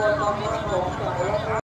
agora na minha mão.